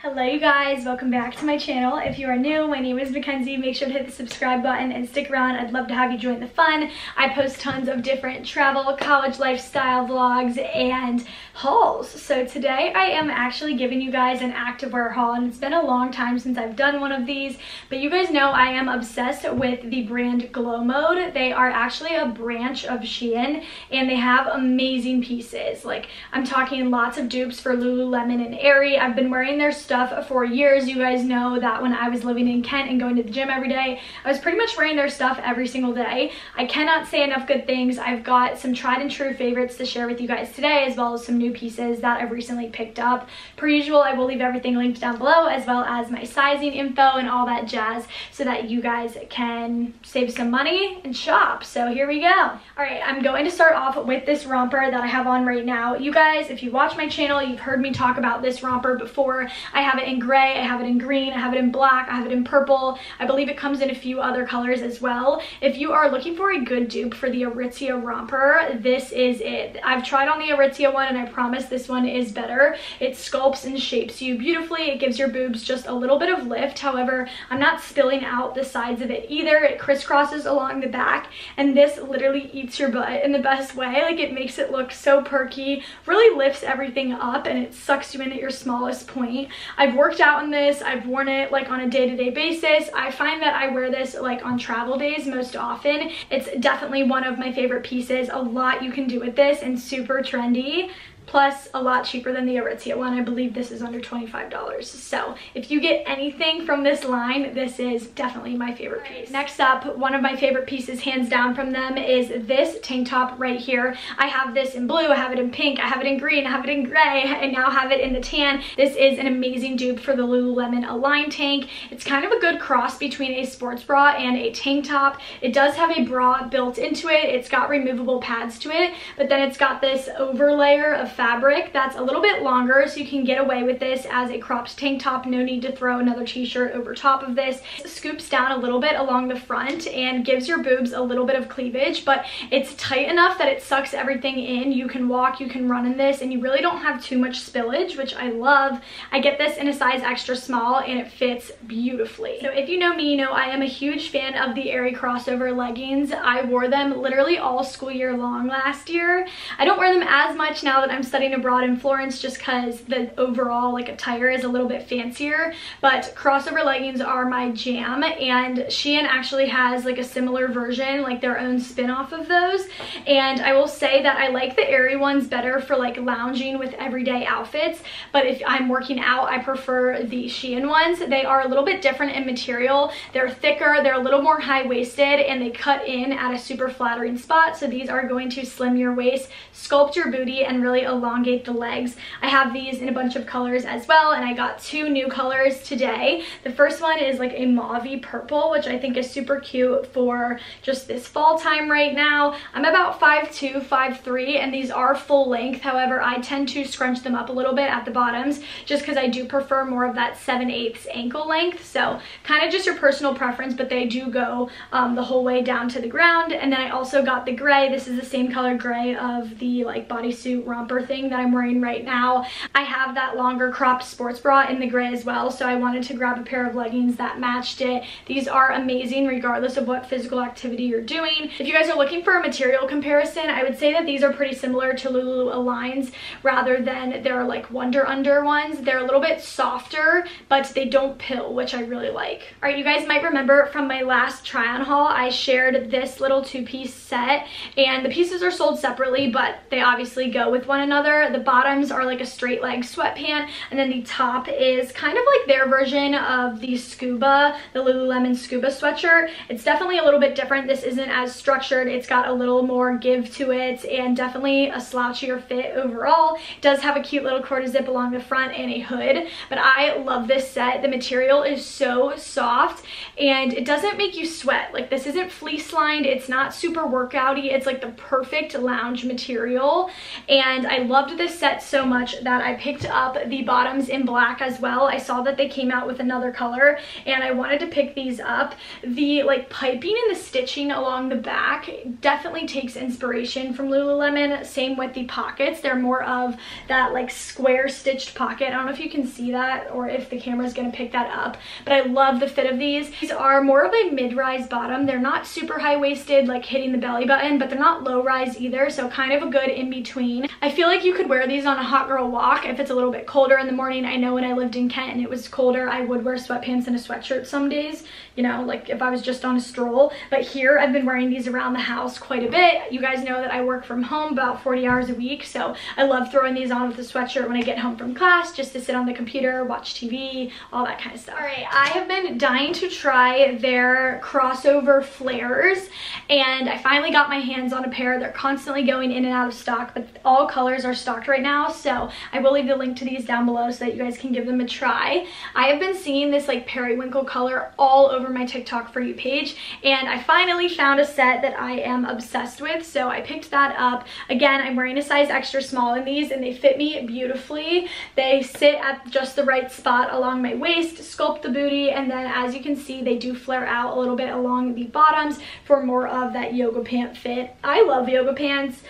Hello you guys, welcome back to my channel. If you are new, my name is McKenzie. Make sure to hit the subscribe button and stick around. I'd love to have you join the fun. I post tons of different travel, college lifestyle vlogs, and hauls. So today I am actually giving you guys an activewear haul, and it's been a long time since I've done one of these, but you guys know I am obsessed with the brand Glow Mode. They are actually a branch of Shein, and they have amazing pieces. Like, I'm talking lots of dupes for Lululemon and Aerie. I've been wearing their stuff for years. You guys know that when I was living in Kent and going to the gym every day, I was pretty much wearing their stuff every single day. I cannot say enough good things. I've got some tried and true favorites to share with you guys today, as well as some new pieces that I've recently picked up. Per usual, I will leave everything linked down below, as well as my sizing info and all that jazz, so that you guys can save some money and shop. So here we go. All right, I'm going to start off with this romper that I have on right now. You guys, if you watch my channel, you've heard me talk about this romper before. I have it in gray, I have it in green, I have it in black, I have it in purple. I believe it comes in a few other colors as well. If you are looking for a good dupe for the Aritzia romper, this is it. I've tried on the Aritzia one and I promise this one is better. It sculpts and shapes you beautifully. It gives your boobs just a little bit of lift. However, I'm not spilling out the sides of it either. It crisscrosses along the back and this literally eats your butt in the best way. Like it makes it look so perky, really lifts everything up and it sucks you in at your smallest point. I've worked out in this. I've worn it like on a day-to-day -day basis. I find that I wear this like on travel days most often. It's definitely one of my favorite pieces. A lot you can do with this and super trendy plus a lot cheaper than the Aritzia one. I believe this is under $25. So if you get anything from this line, this is definitely my favorite piece. Next up, one of my favorite pieces hands down from them is this tank top right here. I have this in blue, I have it in pink, I have it in green, I have it in gray, I now have it in the tan. This is an amazing dupe for the Lululemon Align tank. It's kind of a good cross between a sports bra and a tank top. It does have a bra built into it. It's got removable pads to it, but then it's got this overlayer of fabric that's a little bit longer so you can get away with this as a cropped tank top. No need to throw another t-shirt over top of this. It scoops down a little bit along the front and gives your boobs a little bit of cleavage, but it's tight enough that it sucks everything in. You can walk, you can run in this, and you really don't have too much spillage, which I love. I get this in a size extra small and it fits beautifully. So if you know me, you know I am a huge fan of the Aerie crossover leggings. I wore them literally all school year long last year. I don't wear them as much now that I'm studying abroad in Florence just because the overall like attire is a little bit fancier. But crossover leggings are my jam and Shein actually has like a similar version like their own spin-off of those. And I will say that I like the Aerie ones better for like lounging with everyday outfits. But if I'm working out I prefer the Shein ones. They are a little bit different in material. They're thicker they're a little more high-waisted and they cut in at a super flattering spot. So these are going to slim your waist sculpt your booty and really elongate the legs. I have these in a bunch of colors as well, and I got two new colors today. The first one is like a mauvey purple, which I think is super cute for just this fall time right now. I'm about 5'2", 5'3", and these are full length. However, I tend to scrunch them up a little bit at the bottoms just because I do prefer more of that 7 8 ankle length. So kind of just your personal preference, but they do go um, the whole way down to the ground. And then I also got the gray. This is the same color gray of the like bodysuit romper thing that I'm wearing right now. I have that longer cropped sports bra in the gray as well, so I wanted to grab a pair of leggings that matched it. These are amazing regardless of what physical activity you're doing. If you guys are looking for a material comparison, I would say that these are pretty similar to Lulu Aligns rather than their like Wonder Under ones. They're a little bit softer, but they don't pill, which I really like. All right, you guys might remember from my last try-on haul, I shared this little two-piece set, and the pieces are sold separately, but they obviously go with one another. The bottoms are like a straight leg sweatpant and then the top is kind of like their version of the scuba the lululemon scuba sweatshirt. It's definitely a little bit different. This isn't as structured. It's got a little more give to it and definitely a slouchier fit overall. It does have a cute little quarter zip along the front and a hood but i love this set. The material is so soft and it doesn't make you sweat. Like this isn't fleece lined it's not super workouty. It's like the perfect lounge material and i I loved this set so much that I picked up the bottoms in black as well. I saw that they came out with another color and I wanted to pick these up. The like piping and the stitching along the back definitely takes inspiration from Lululemon. Same with the pockets. They're more of that like square stitched pocket. I don't know if you can see that or if the camera is going to pick that up, but I love the fit of these. These are more of a mid-rise bottom. They're not super high-waisted like hitting the belly button, but they're not low-rise either, so kind of a good in-between. I feel like you could wear these on a hot girl walk if it's a little bit colder in the morning. I know when I lived in Kent and it was colder, I would wear sweatpants and a sweatshirt some days, you know, like if I was just on a stroll. But here I've been wearing these around the house quite a bit. You guys know that I work from home about 40 hours a week, so I love throwing these on with a sweatshirt when I get home from class just to sit on the computer, watch TV, all that kind of stuff. All right, I have been dying to try their crossover flares and I finally got my hands on a pair. They're constantly going in and out of stock, but all colors are stocked right now, so I will leave the link to these down below so that you guys can give them a try. I have been seeing this like periwinkle color all over my TikTok For You page, and I finally found a set that I am obsessed with, so I picked that up. Again, I'm wearing a size extra small in these, and they fit me beautifully. They sit at just the right spot along my waist, sculpt the booty, and then as you can see, they do flare out a little bit along the bottoms for more of that yoga pant fit. I love yoga pants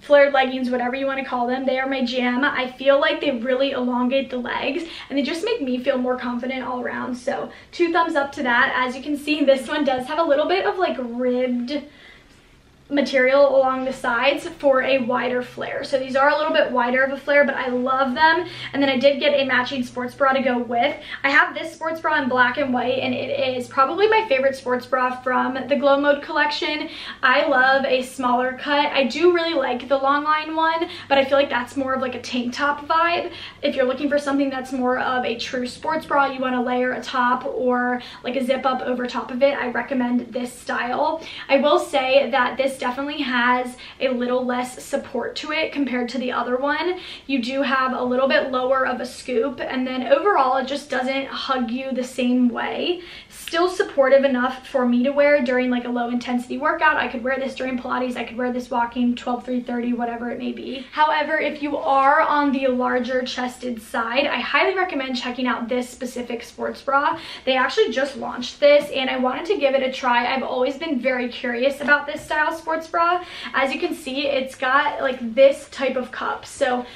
flared leggings, whatever you want to call them. They are my jam. I feel like they really elongate the legs and they just make me feel more confident all around. So two thumbs up to that. As you can see, this one does have a little bit of like ribbed material along the sides for a wider flare. So these are a little bit wider of a flare, but I love them. And then I did get a matching sports bra to go with. I have this sports bra in black and white, and it is probably my favorite sports bra from the Glow Mode collection. I love a smaller cut. I do really like the long line one, but I feel like that's more of like a tank top vibe. If you're looking for something that's more of a true sports bra, you want to layer a top or like a zip up over top of it, I recommend this style. I will say that this definitely has a little less support to it compared to the other one. You do have a little bit lower of a scoop and then overall it just doesn't hug you the same way. Still supportive enough for me to wear during like a low intensity workout. I could wear this during Pilates, I could wear this walking 12, 3, 30, whatever it may be. However, if you are on the larger chested side, I highly recommend checking out this specific sports bra. They actually just launched this and I wanted to give it a try. I've always been very curious about this style sports sports bra. As you can see, it's got like this type of cup. So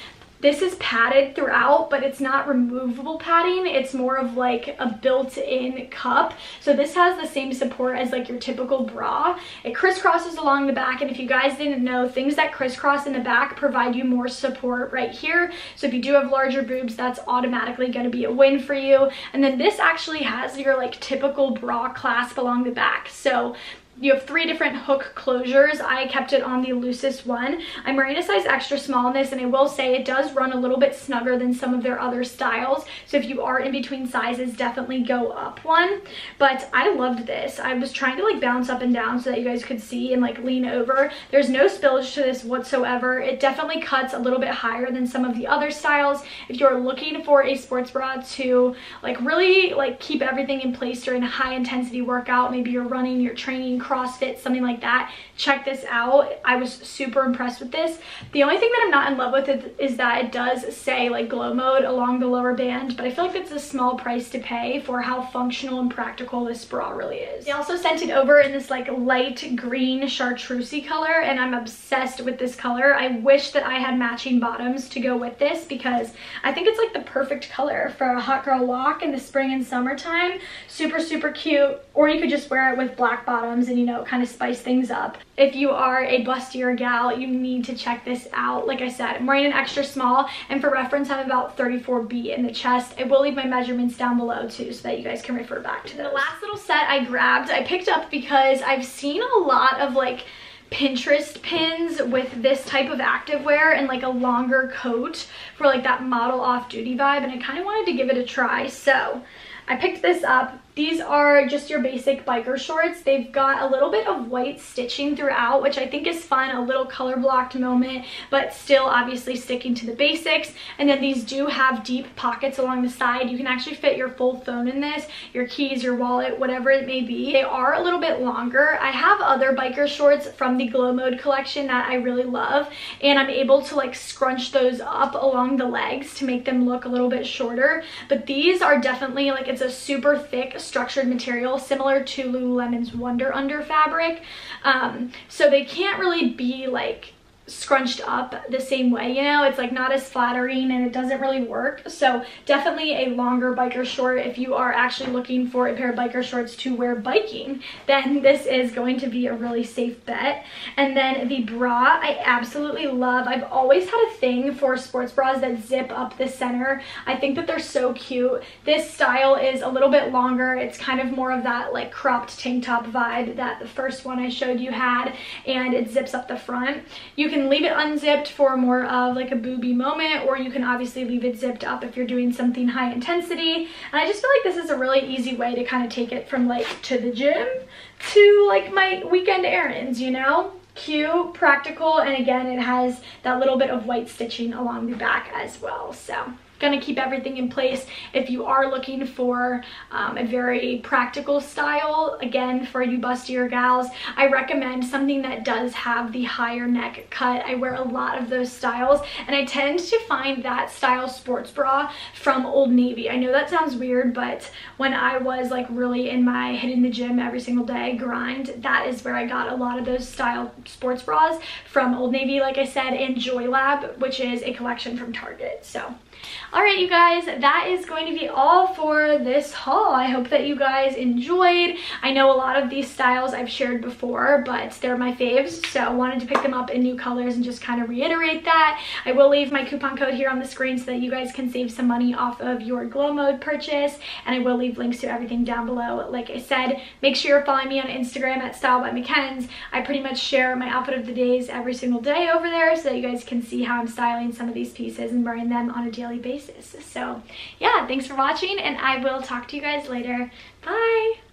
this is padded throughout, but it's not removable padding. It's more of like a built-in cup. So this has the same support as like your typical bra. It crisscrosses along the back, and if you guys didn't know, things that crisscross in the back provide you more support right here. So if you do have larger boobs, that's automatically gonna be a win for you. And then this actually has your like typical bra clasp along the back. So you have three different hook closures. I kept it on the loosest one. I'm wearing a size extra small in this and I will say it does run a little bit snugger than some of their other styles. So if you are in between sizes, definitely go up one. But I loved this. I was trying to like bounce up and down so that you guys could see and like lean over. There's no spillage to this whatsoever. It definitely cuts a little bit higher than some of the other styles. If you're looking for a sports bra to like really like keep everything in place during a high intensity workout, maybe you're running, you're training, CrossFit, something like that, check this out. I was super impressed with this. The only thing that I'm not in love with it is that it does say like glow mode along the lower band, but I feel like it's a small price to pay for how functional and practical this bra really is. They also sent it over in this like light green chartreusey color and I'm obsessed with this color. I wish that I had matching bottoms to go with this because I think it's like the perfect color for a hot girl walk in the spring and summertime. Super, super cute. Or you could just wear it with black bottoms and and you know kind of spice things up. If you are a bustier gal you need to check this out. Like i said i'm wearing an extra small and for reference i'm about 34b in the chest. I will leave my measurements down below too so that you guys can refer back to those. the last little set i grabbed i picked up because i've seen a lot of like Pinterest pins with this type of activewear and like a longer coat for like that model off duty vibe and I kind of wanted to give it a try. So I picked this up these are just your basic biker shorts. They've got a little bit of white stitching throughout, which I think is fun, a little color blocked moment, but still obviously sticking to the basics. And then these do have deep pockets along the side. You can actually fit your full phone in this, your keys, your wallet, whatever it may be. They are a little bit longer. I have other biker shorts from the Glow Mode collection that I really love, and I'm able to like scrunch those up along the legs to make them look a little bit shorter. But these are definitely like, it's a super thick structured material similar to Lululemon's Wonder Under fabric. Um, so they can't really be like scrunched up the same way you know? It's like not as flattering and it doesn't really work. So definitely a longer biker short. If you are actually looking for a pair of biker shorts to wear biking then this is going to be a really safe bet. And then the bra I absolutely love. I've always had a thing for sports bras that zip up the center. I think that they're so cute. This style is a little bit longer. It's kind of more of that like cropped tank top vibe that the first one I showed you had and it zips up the front. You can can leave it unzipped for more of like a booby moment or you can obviously leave it zipped up if you're doing something high intensity. And I just feel like this is a really easy way to kind of take it from like to the gym to like my weekend errands, you know? Cute, practical, and again, it has that little bit of white stitching along the back as well. So gonna keep everything in place. If you are looking for um, a very practical style again for you bustier gals i recommend something that does have the higher neck cut. I wear a lot of those styles and i tend to find that style sports bra from old navy. I know that sounds weird but when i was like really in my hitting the gym every single day grind that is where i got a lot of those style sports bras from old navy like i said and Joy Lab, which is a collection from target so Alright you guys, that is going to be all for this haul. I hope that you guys enjoyed. I know a lot of these styles I've shared before, but they're my faves, so I wanted to pick them up in new colors and just kind of reiterate that. I will leave my coupon code here on the screen so that you guys can save some money off of your Glow Mode purchase, and I will leave links to everything down below. Like I said, make sure you're following me on Instagram at Style by McKenz. I pretty much share my outfit of the days every single day over there so that you guys can see how I'm styling some of these pieces and wearing them on a daily daily basis. So yeah, thanks for watching and I will talk to you guys later. Bye!